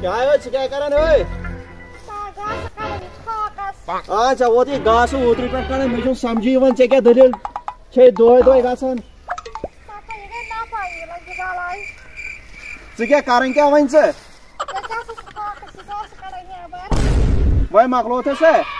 क्या है क्या करन है अच्छा वो ती घास ओत्र पे कर मे छु समझी वन चे क्या दलील। छे दोय दोय गसन चे क्या करन क्या वन से वही मकलो थे से।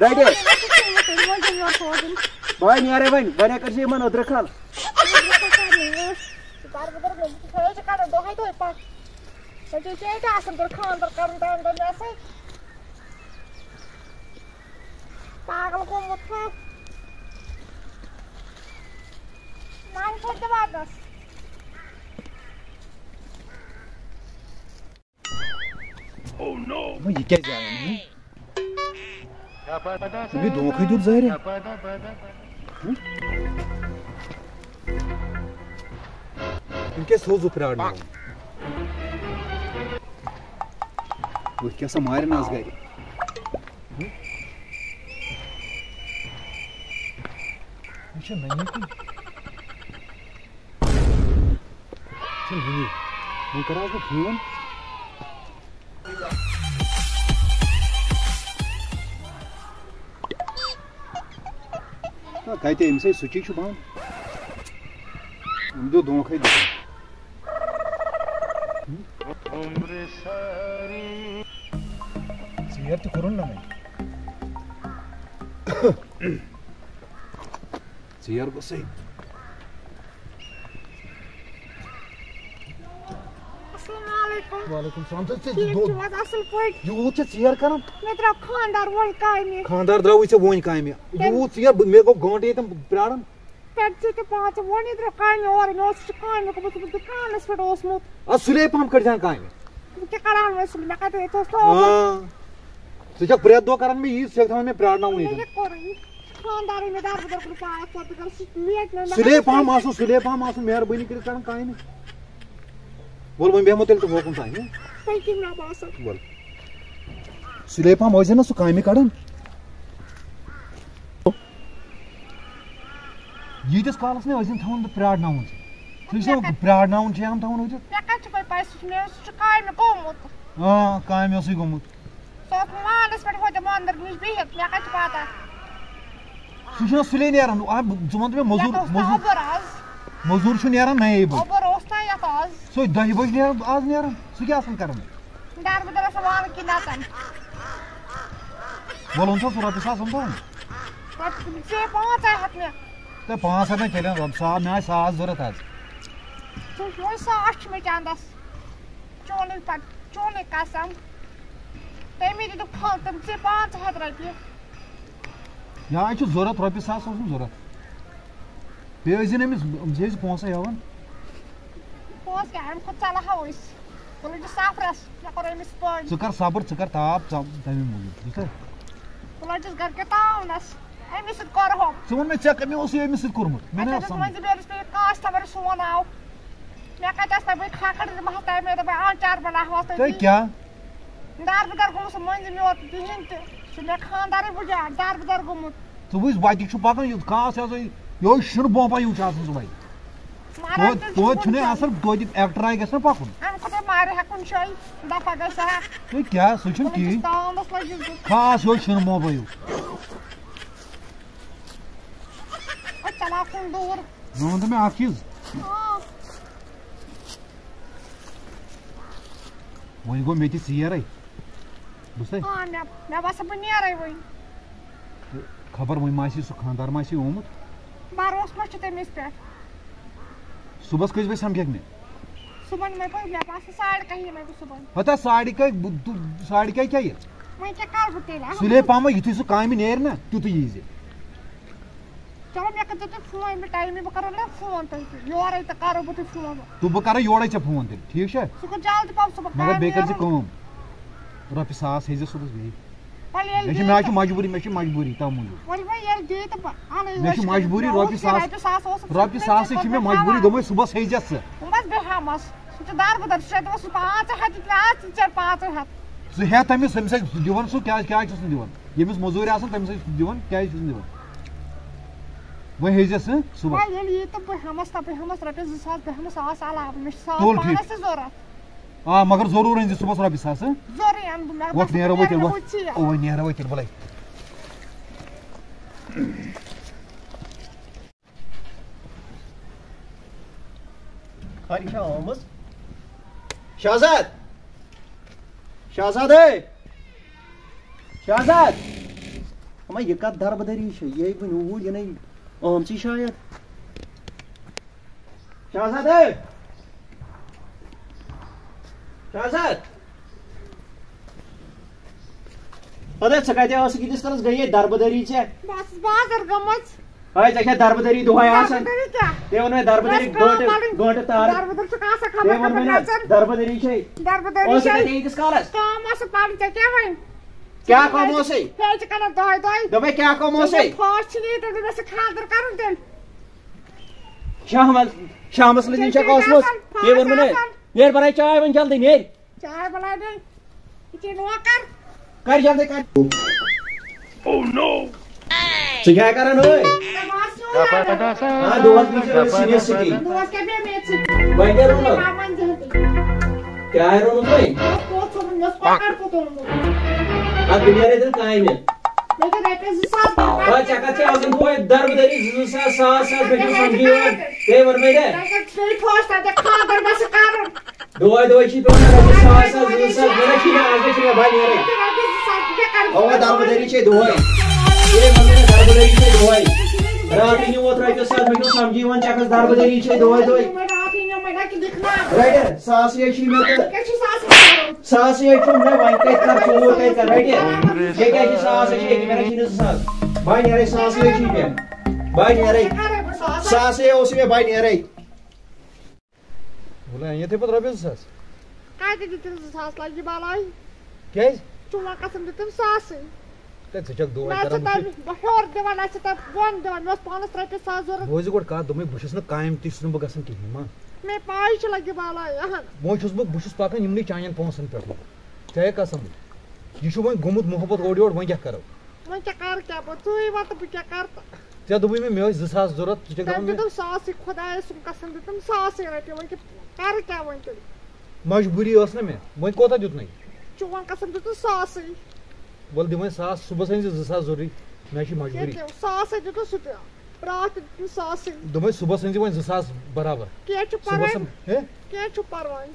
हत रटे कर पांचन हतन तावन पेयो ता दोस या दोस में चाची करियो रटे भाई नियारे वन बने कर से मन उधर खाल पागल गोमुत है नाम छोड़ दे वापस वो ये क्या जाए नहीं ये धोखे दूर जाए रे इनके सोज उपराड़ ना वो क्या सा मारे नाज गए नहीं की चल नहीं मैं करा को फ़ोन सुची बंद अम दो धोखे दे सियर तो करो ना मैं सियर को सही वालेकुम सलाम। तो दो असल पॉइंट यूत छ सियर करन मे द्रा खानदार वोन कामि खानदार द्राव इसे वोन कामि यूत सियर मे को गांड ये प्राणन पेट से पाँच वोन इधर कामि और नो कामि को बस दुकान पे ओसमुत आ सुले पम कर जान कामि के करान में सुन लगा तो तो हाँ। तो जब प्रेत दो करन में ई से में प्राणना हुई ये कोरी खानदार में दार बदर को पाया को तो कर लेट में सुले पम आसु सुले पम आसु मेहरबानी कर करन कामि बोल मैं बेमो तेल तो होकुम ताई थैंक यू ना बॉस। बोल। सुले पम होइसे ना सु कामि कड़न यीतिस कालस ने ओसिन थवन प्राणनाउन सु प्राणनाउन छ हम थवन ओसिन या कछ कोई पैसे में उस काय में गोमुत हाँ कामि ओसि गोमुत सो मानस पर होते मंदिर निश बिहत या कछ पाता सु छ सुले नेरन आ जुमंत में मजूर मजूर मजूर आज मजूर छु नेरन नए बो ओबर ओस्ता या आज सो दही बज नेरन आज नेरन सु क्या आसन करन दार बदर सवाल की नातन बोलन छ सुरा पिसा सम थवन पर से पाँच है हाथ में ते पाँच हमें केलन रब सा मैं सात ज़रूरत आज तो वो साठ में चांदस चोले पर चोले कसम ते मेरी तो फल तुम से पाँच हाथ रुपये यहाँ छ ज़रूरत रॉपी सास ओसुन ज़रूरत बे अजिन अमिस जेज पोंसा हेवन पोस के हम खुद चला हवस बोले जो साफ़ रस या करे मिस पॉइंट छु कर सबर छु कर ताप तमी मूजूब ठीक है बोले जिस घर के ताउनस आई मिस कर हो छु वन में चेक में ओस अमिस कोरमुत मैंने मैं समझ समझ बेरिस पे कास्ट तबर सोन आओ मैं कहता था भाई खाकर दे महता है मेरे भाई आचार बना हुआ तो तो क्या दार बदर को समझ में और बिहिन ते सुने खानदार बुझा दार बदर को मुत छु बुझ बाकी छु पकन यु खास है यो शुर बोपा यु चासन छु भाई तो तो छुने असल तो एक्टर आई गसन पकन हम को मारे हकुन शई दफ़ा गसा तो क्या सुचन की तान बस लगे खास यो शुर मोबा यु चला कौन दूर मैं वन तो मैं अख चीज़ वही गो मे यर बुझे मैं बस बह नेरे वही खबर वही मा सह खानदार मा ओमुत भरोस मा तमिस पे सुबह कस बजे समझ मे सुबह मैं मैं पास कहीं मैं सुबह। पता साढ़े का का क्या ये? मैं क्या कर बतेला सुले पामा युथु सु कामि नेर ना तुतु यीजे चलो मैं कहते तो फ़ोन में टाइम में करो फ़ोन तो योर है तो करो बते फ़ोन तू ब कर योर है फ़ोन तेल ठीक है? सुको जल्दी पाप सुबह मगर बे कर काम रपि सास हेजे सुबह बे मे मे मजबूरी मे मजबूरी तव मूजूब मे मजबूरी रपि सास रपि सास मे मजबूरी दोमे सुबह हत सह हे तमिस तमिस दिवन सह क्या क्या दिवन यमिस मजूर आसान तमिस दिवन क्या दिवन वह हेजस सुबह ये तो बेहमस तो बेहमस रपि ज सास बेहमस आस अलाव मे सास पानस से ज़रूरत आ मगर ज़रूर अन सुबह रपि सास ज़रूर अन मैं वत नेरो वत ओ नेरो वत बोलाई Hadi şahımız. Şahzat. Şahzade. Şahzat. Ama ये कत दरबदरी ये वन ऊर ये नहीं आमची शायद Şahzade. Şahzat. अरे असं गई दरबदरी चे बस बाज़ार गमच हाय जशा दरबदरी दुहाय आसन ते वन दरबदरी गोट गोट तार. दरबदर च कासा खबर वन खबर दरबदरी छे दरबदरी ओ सकाळी छे किस कालस काम अस पाणी क्या वय क्या काम से कना दोय दोय. दबे क्या काम फास्ट नी बस खादर करून शाम शामस लगिन छे कॉस्मोस ये वन मने नेर बनाई चाय वन जल्दी नेर। चाय बना दे इचे नौकर कर? जल्दी कर। ओह नो से क्या करन होय हाँ? दोस बीच सीनियर सिटी। दोस के बे मेच भाई क्या रोनो क्या है रोनो भाई? को तो मस पकड़ को तो अब दुनिया रे दिन काई में लेकिन रेटे साथ बा चका चे आजन होय दरबदरी जुसा सा सा बेटू समझियो ते वन में दे लेकिन छे फास्ट ते खादर बस कर दोय दोय छी तो ना सा सा जुसा मेरा छी ना आगे छी भाई मेरे अवा दरबदरी छे दोय ये मम्मी दरबदरी छे दोय राती नी वोत राइट साथ बेटू समझी वन चकस दरबदरी छे दोय दोय राइट सास ये छी में तो सास ये छी में वन के कर चोर के कर राइट ये क्या छी सास ये कि मेरा छी न सास भाई ने रे सास ये छी में भाई ने रे सास ये उसी में भाई ने रे बोला ये थे पत रपि सास काय ते दितन सास लागी बालाई क्या चुला कसम दितन सास ते चक दो मैं करन त बहोर देवा ना त वन देवा मस पानस रटे सास ज़रूरत बोज गोड का दमे बुशस न कायम तिसन ब गसन किहि मा मैं पाई छ लगी बालाई यहाँ वो छुस ब बुशस पाकन यमनी चायन पोंसन पे चाहे कसम ये छु वन गुमुत मोहब्बत ओडी ओड वन क्या करो मैं क्या कर क्या बो तू ही बात क्या कर ते दुबई में मे ज सास ज़रूरत चक तब दम दितन सास खुदा सुन कसम दितन सास रटे वन के कर क्या वन ते मजबूरी ओस न मे वन कोता दित नहीं चुवन कसम दितन सास बोल दिम सास सुबह से ज सास ज़रूरी मे छी मजबूरी के सास दितन सुत रात दितन सास दमे सुबह से वन ज सास बराबर के छु सुबह परवान से हे के छु परवान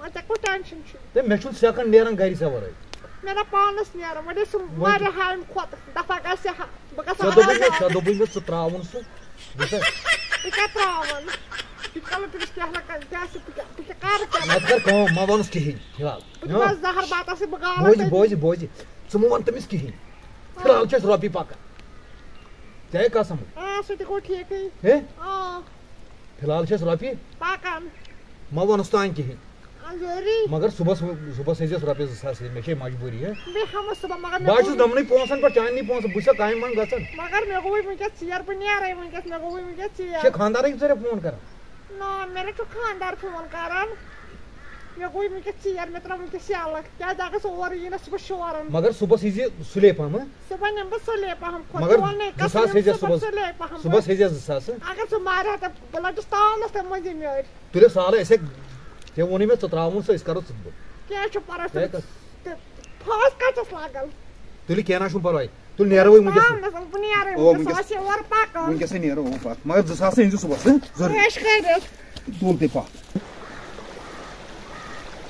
मैं को टेंशन छु मे छु सेकंड नेरन गरी सवर मेरा पानस नेर मडे सु मारे हाइम खोत दफ़ा गसे बकस सदो बिन सदो बिन स? त्रावन सु बुझे Fica trauma. Fica lá pelos que ela cantasse, fica, fica cara que मत कर कहो मा वनस किहि फ़िलहाल। Porque zahar bata se bagala. बोज बोज बोज सुमो वन तमिस किहि फ़िलहाल छस रपि पाका चाहे कसम। se te curti aqui. मा. मगर सुबह सुबह से जस रपि सास मे मजबूरी है Be hama suba magar me. बा छस दमनी पोंसन पर चांदनी पोंस बुसा कायम मन पर नहीं आ रहे me get me go me get छे cheer. खानदार की तरह फ़ोन कर No, मेरे तो खानदार phone go me get cheer me tra me get shalla. क्या जाकर सो और ये ना सुबह शोरन. मगर सुबह से जे सुले पाम सुबह ने बस ले पा हम मगर बोलने का जसास है जे सुबह सुबह ले पा हम. सुबह से जे जसास अगर सो मारे तो बोला तो स्टाउन से मुझे मेर. तुले साल ऐसे ते वनी में चत्रावन से इसकरो सुबह क्या छु परस. Teka. फास का चस लागल. तुले केना छु परवाई तुल नेरो वही मुझे बहन नेरो ओ, वो वुनकस- से और पाक वुनकस नेरो वो पाक मगर जो सास इंजु सुबह ज़रूर रेश कर तुल ते पाक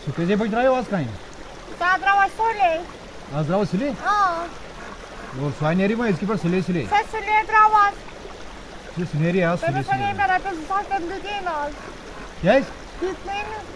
सु कजे बज रहा आज काइन सादरा वा सोले आज राव सिले हाँ और स्वानेरी में इसके पर सिले सिले ससले द्रावास ये सुनेरी आज तेरे सिले सने सिले मेरा तो साथ दे देना क्या कितने आज इतने से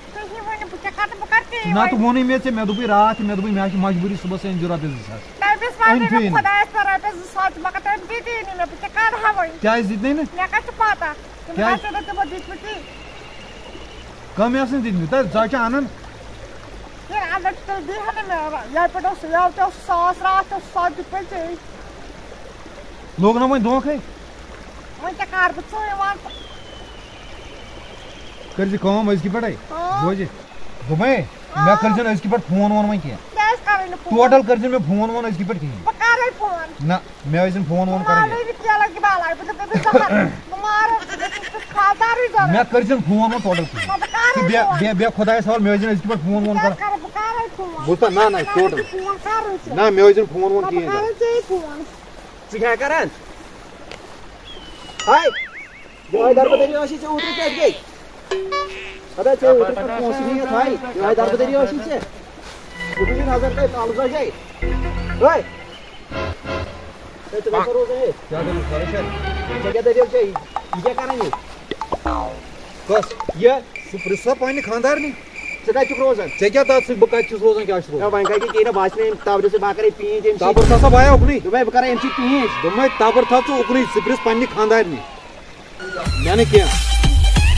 वो तो ही वही बुझे कर तो करते ना तो वोनी मे से मे दुबई रात मे दुबई मे आछ मजबूरी सुबह से ज़रूरत है सास मैं भी सारे Ein Twin. खुदा इस तरह पे साथ मगर तो दी दी नहीं मैं बुझे कर हवई क्या इस इतने ने मैं का पाता? तुम क्या? का तो तो दी पुती कम आसन दिन त जाचा आनन फिर आदत तो दी हने मेरा यार पे तो यार तो सास रात तो साथ पे थे लोग ना वही धोखे। वही क्या कर बच्चों ये वहाँ कर जी काम इसकी पड़ाई हाँ। बोझे दुबई मैं कर जन इसकी पर फ़ोन वोन इन टोटल कर जन मैं फ़ोन वोन इसकी पर किया। पका फ़ोन? ना मैं इस फ़ोन वोन है तो तो तो मैं कर जन फ़ोन वोन टोटल कि बे बे बे खुदा सवाल मैं इस पर फ़ोन वोन कर बोलता ना ना टोटल ना मैं इस फ़ोन वोन पका किया रही फ़ोन। Ți क्या करन हाय जय दरबदरी अशी चे उतरी अबे चे उतरी पर पहुँच नहीं है भाई जय दरबदरी अशी चे उतरी नज़र पे तालु जा जाए ओए ते तो कैसे रोज है क्या करूँ परेशान जगह दरियो चे ये क्या करेंगे कस ये सुप्रिसा पानी खानदार नहीं चे का चुक रोजन चे क्या तात से बका चुस रोजन क्या ना रोजन वहीं का कि ना बाच में ताबरे से बाकरे पी जेम सी तापर था सब आया उकनी तो मैं बकरा एमसी पी दुमै तापर था तो उकनी सुप्रिस पानी खानदार नहीं मैंने किया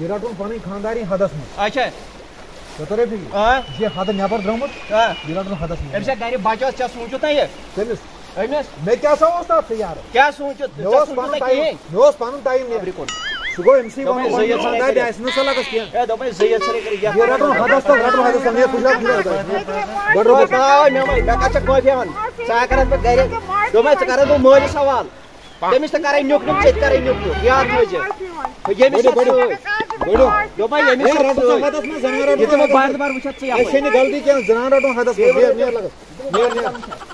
बहा इसे बेकार काम वो यार हाँ विराटून पानी खानदारी हदस में अच्छा बतरे भी हाँ ये हद नेबर द्रमुत हाँ विराटून हदस में। एमसी गाड़ी बाजो क्या सोचो ता ये। चलिस एमएस मैं क्या समझता था यार? क्या सोचो? नोस सोचो पान ता टाइम कि नोस पान टाइम ने कोन सुबह एमसी दो को खानदार सरे डाइस न सला कस किया। ए दो भाई जयत सरे कर या विराटून हदस तो विराटून हदस में पुछला फिर बड़ो का मैं भाई मैं कच्चा कोई फेवन चा करत पे गरे। दो मैं करे दो मोली सवाल। तमिस त करे न्युक न्युक चेत करे न्युक न्युक याद मुझे ये मिस ए राटो हदस में जनावर ये बार बार वचत से ऐसे नहीं गलती क्या जनावर हदस में नियर नियर लगा नियर नियर